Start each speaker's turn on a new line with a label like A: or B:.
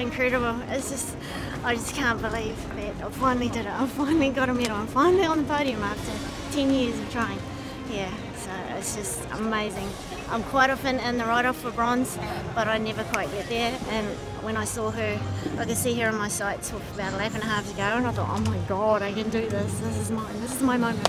A: incredible. It's just, I just can't believe that I finally did it. I finally got a medal. I'm finally on the podium after 10 years of trying. Yeah, so it's just amazing. I'm quite often in the write-off for bronze, but I never quite get there. And when I saw her, I could see her in my sights about a lap and a half to go, and I thought, oh my god, I can do this. This is mine. This is my moment.